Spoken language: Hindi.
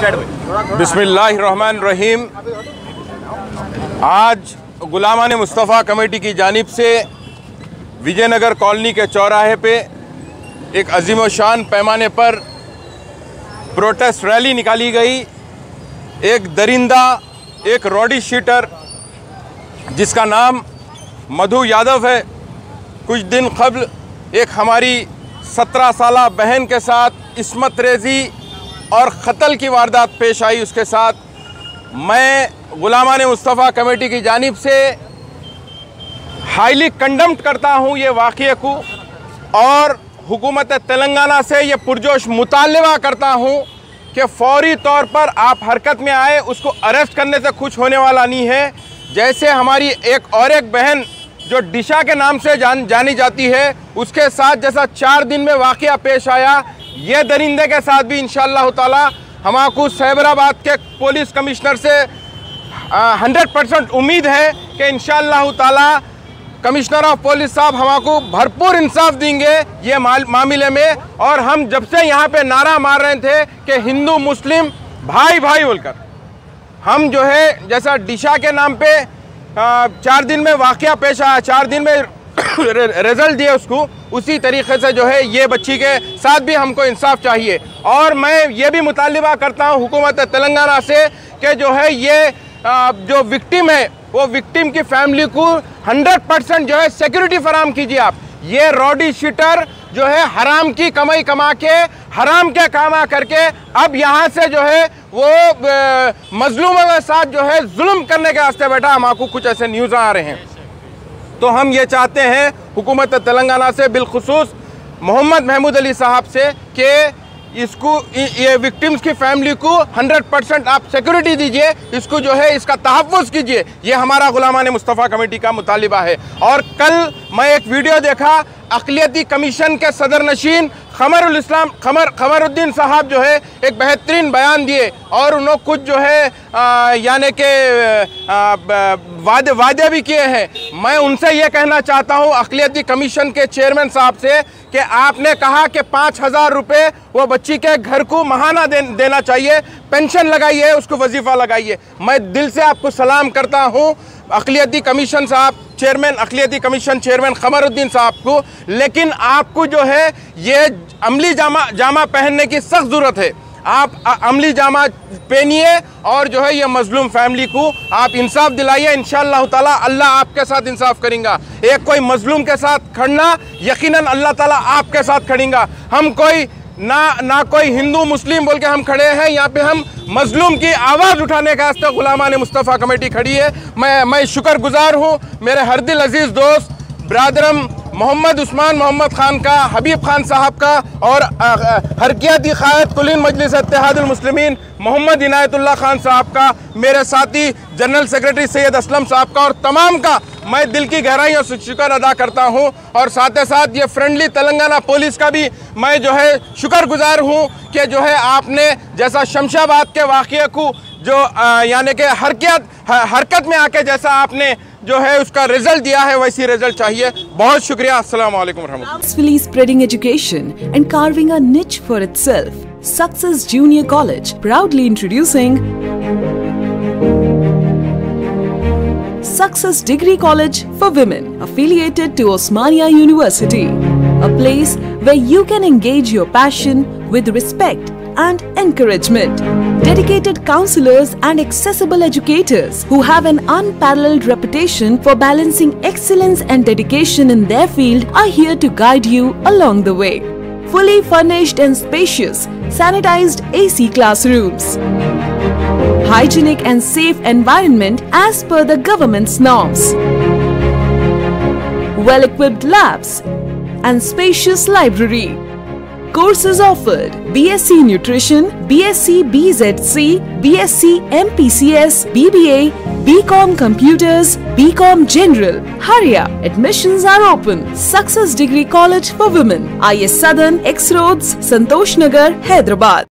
बिस्मिल्लाहिर्रहमानिर्रहीम। आज गुलामान मुस्तफ़ा कमेटी की जानिब से विजयनगर कॉलोनी के चौराहे पे एक अजीम शान पैमाने पर प्रोटेस्ट रैली निकाली गई। एक दरिंदा, एक रॉडी शीटर, जिसका नाम मधु यादव है। कुछ दिन कबल एक हमारी सत्रह साल बहन के साथ इसमत रेजी और क़त्ल की वारदात पेश आई उसके साथ। मैं गुलामान मुस्तफ़ा कमेटी की जानिब से हाईली कंडम्ट करता हूँ ये वाक़े को और हुकूमत तेलंगाना से ये पुरजोश मुतालबा करता हूँ कि फौरी तौर पर आप हरकत में आए, उसको अरेस्ट करने से कुछ होने वाला नहीं है। जैसे हमारी एक और एक बहन जो डिशा के नाम से जान जानी जाती है, उसके साथ जैसा चार दिन में वाक़ पेश आया ये दरिंदे के साथ भी इन ताला हमारे सैबराबाद के पुलिस कमिश्नर से हंड्रेड परसेंट उम्मीद है कि इन ताला कमिश्नर ऑफ़ पुलिस साहब हमारे भरपूर इंसाफ देंगे ये मामले में। और हम जब से यहाँ पे नारा मार रहे थे कि हिंदू, मुस्लिम भाई भाई बोलकर, हम जो है जैसा डिशा के नाम पे चार दिन में वाक़ पेश आया, चार दिन में रिज़ल्ट दिए उसको, उसी तरीके से जो है ये बच्ची के साथ भी हमको इंसाफ चाहिए। और मैं ये भी मुतालबा करता हूँ हुकूमत तेलंगाना से कि जो है ये जो विक्टिम है, वो विक्टिम की फैमिली को 100 परसेंट जो है सिक्योरिटी फराम कीजिए आप। ये रॉडी शीटर जो है हराम की कमाई कमा के, हराम के कामा करके अब यहाँ से जो है वो मजलूमों के साथ जो है जुल्म करने के रास्ते बैठा। हम आपको कुछ ऐसे न्यूज़ आ रहे हैं। तो हम ये चाहते हैं हुकूमत तेलंगाना से बिलखसूस मोहम्मद महमूद अली साहब से कि इसको ये विक्टिम्स की फैमिली को 100 परसेंट आप सिक्योरिटी दीजिए, इसको जो है इसका तहफ़ कीजिए। ये हमारा गुलामान मुस्तफ़ा कमेटी का मुतालबा है। और कल मैं एक वीडियो देखा अकलीती कमीशन के सदर नशीन खमर इस्लाम, खमर, खमरुद्दीन साहब जो है एक बेहतरीन बयान दिए और उन्होंने कुछ जो है यानी कि वादे वादे भी किए हैं। मैं उनसे ये कहना चाहता हूँ अकलीती कमीशन के चेयरमैन साहब से कि आपने कहा कि पाँच हज़ार रुपये वो बच्ची के घर को महाना दे, देना चाहिए पेंशन लगाइए उसको वजीफ़ा लगाइए। मैं दिल से आपको सलाम करता हूँ अकलीती कमीशन साहब चेयरमैन अकलीती कमीशन चेयरमैन खमरुद्दीन साहब को। लेकिन आपको जो है ये अमली जामा जामा पहनने की सख्त ज़रूरत है। आप अमली जामा पहनिए और जो है ये मजलूम फैमिली को आप इंसाफ दिलाइए। इन ताला अल्लाह आपके साथ इंसाफ करेंगे। एक कोई मजलूम के साथ खड़ना, यकीनन अल्लाह ताला आपके साथ खड़ेगा। हम कोई ना ना कोई हिंदू, मुस्लिम बोल के हम खड़े हैं। यहाँ पे हम मजलूम की आवाज़ उठाने का वास्ते गुलामान मुस्तफ़ा कमेटी खड़ी है। मैं मैं शुक्रगुजार हूँ। मेरे हर दिल अज़ीज़ दोस्त, ब्रादरम मोहम्मद उस्मान मोहम्मद ख़ान का, हबीब खान साहब का और हरकियाती क़ायद कुलिन मजलिस इतिहादमसलमिन मोहम्मद इनायतुल्ला खान साहब का, मेरे साथी जनरल सेक्रेटरी सैयद असलम साहब का और तमाम का मैं दिल की गहराइयों से शुक्र अदा करता हूँ। और साथ ही साथ ये फ्रेंडली तेलंगाना पुलिस का भी मैं जो है शुक्रगुजार हूँ कि जो है आपने जैसा शमशाबाद के वाक़े को जो यानी कि हरकत हरकत में आके जैसा आपने जो है उसका रिज़ल्ट दिया है, वैसी रिज़ल्ट चाहिए। बहुत शुक्रिया। अस्सलाम spreading education and carving a niche for success junior college proudly introducing success degree college for women affiliated to Osmania university a place where you can engage your passion with respect and encouragement. Dedicated counselors and accessible educators who have an unparalleled reputation for balancing excellence and dedication in their field are here to guide you along the way. Fully furnished and spacious, sanitized AC classrooms. Hygienic and safe environment as per the government's norms. Well-equipped labs and spacious library. Courses offered BSc Nutrition, BSc BZC, BSc MPCS, BBA, BCom Computers, BCom General. Hurry! Admissions are open. Success Degree College for Women. IS Southern, X Roads, Santosh Nagar, Hyderabad.